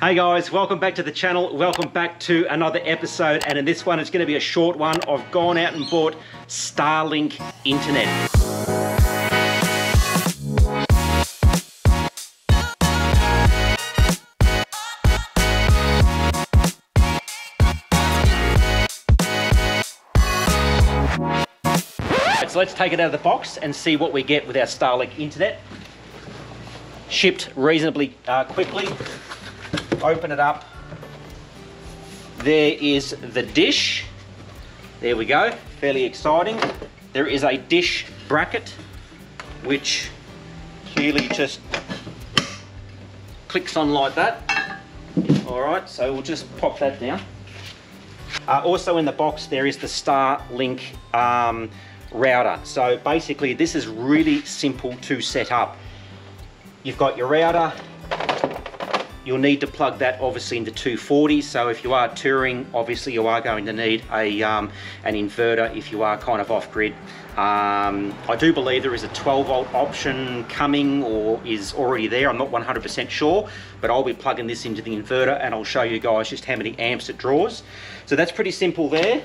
Hey guys, welcome back to the channel. Welcome back to another episode. And in this one, it's gonna be a short one. I've gone out and bought Starlink Internet. So let's take it out of the box and see what we get with our Starlink Internet. Shipped reasonably uh, quickly open it up. There is the dish. There we go, fairly exciting. There is a dish bracket, which clearly just clicks on like that. All right, so we'll just pop that down. Uh, also in the box, there is the Starlink um, router. So basically, this is really simple to set up. You've got your router, You'll need to plug that obviously into 240. So if you are touring, obviously you are going to need a um, an inverter if you are kind of off grid. Um, I do believe there is a 12 volt option coming or is already there. I'm not 100% sure, but I'll be plugging this into the inverter and I'll show you guys just how many amps it draws. So that's pretty simple there.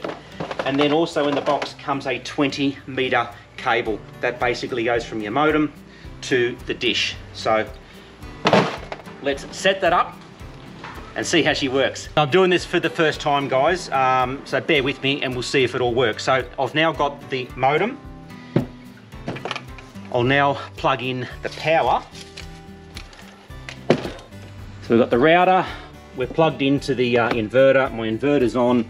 And then also in the box comes a 20 meter cable that basically goes from your modem to the dish. So let's set that up and see how she works. I'm doing this for the first time, guys, um, so bear with me and we'll see if it all works. So I've now got the modem. I'll now plug in the power. So we've got the router, we're plugged into the uh, inverter, my inverter's on,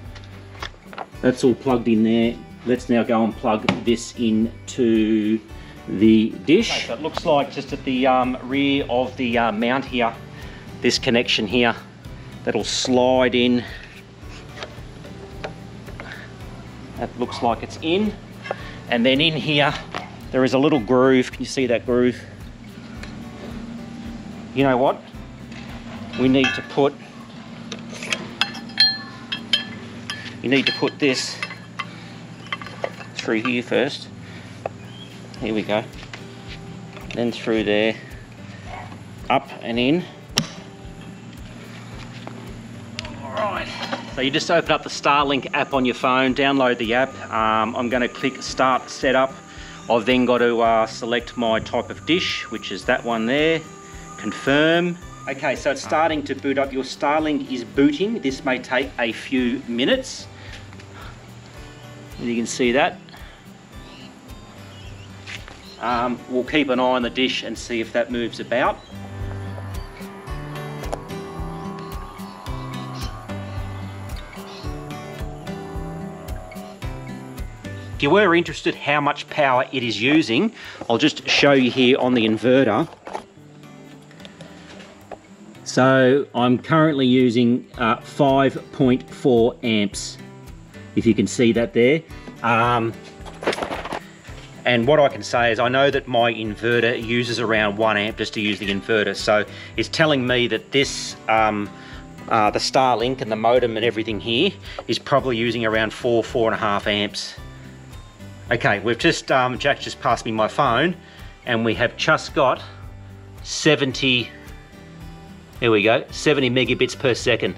that's all plugged in there. Let's now go and plug this into the dish. So it looks like just at the um, rear of the uh, mount here, this connection here, that'll slide in. That looks like it's in. And then in here, there is a little groove. Can you see that groove? You know what? We need to put, you need to put this through here first here we go. Then through there up and in. All right so you just open up the Starlink app on your phone download the app. Um, I'm going to click start setup. I've then got to uh, select my type of dish which is that one there. Confirm. Okay so it's starting to boot up. Your Starlink is booting. This may take a few minutes. And you can see that um, we'll keep an eye on the dish and see if that moves about. If you were interested how much power it is using, I'll just show you here on the inverter. So I'm currently using uh, 5.4 amps, if you can see that there. Um, and what I can say is I know that my inverter uses around one amp just to use the inverter. So it's telling me that this, um, uh, the Starlink and the modem and everything here is probably using around four, four and a half amps. Okay, we've just, um, Jack just passed me my phone and we have just got 70, here we go, 70 megabits per second.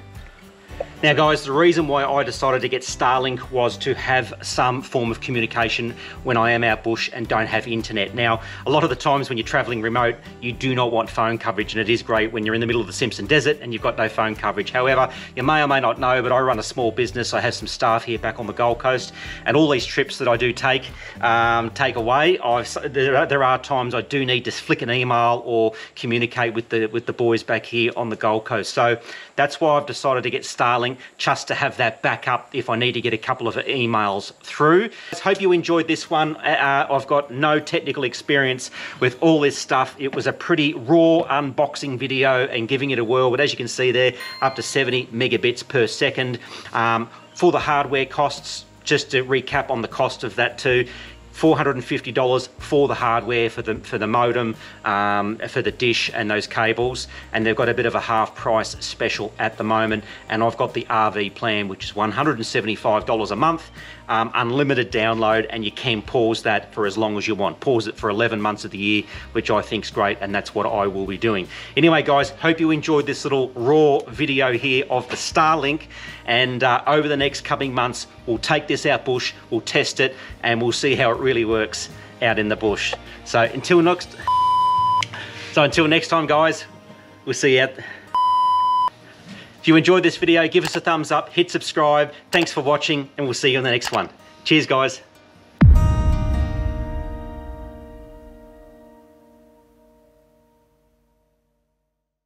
Now guys, the reason why I decided to get Starlink was to have some form of communication when I am out bush and don't have internet. Now, a lot of the times when you're traveling remote, you do not want phone coverage and it is great when you're in the middle of the Simpson Desert and you've got no phone coverage. However, you may or may not know, but I run a small business. I have some staff here back on the Gold Coast and all these trips that I do take, um, take away, there are, there are times I do need to flick an email or communicate with the, with the boys back here on the Gold Coast. So that's why I've decided to get Starlink just to have that backup if I need to get a couple of emails through. I hope you enjoyed this one. Uh, I've got no technical experience with all this stuff. It was a pretty raw unboxing video and giving it a whirl, but as you can see there, up to 70 megabits per second. Um, for the hardware costs, just to recap on the cost of that too, $450 for the hardware, for the, for the modem, um, for the dish and those cables. And they've got a bit of a half price special at the moment. And I've got the RV plan, which is $175 a month. um, unlimited download and you can pause that for as long as you want. Pause it for 11 months of the year, which I think is great and that's what I will be doing. Anyway guys, hope you enjoyed this little raw video here of the Starlink and uh, over the next coming months we'll take this out bush, we'll test it and we'll see how it really works out in the bush. So until next, so until next time guys, we'll see you out. If you enjoyed this video, give us a thumbs up, hit subscribe. Thanks for watching and we'll see you on the next one. Cheers guys.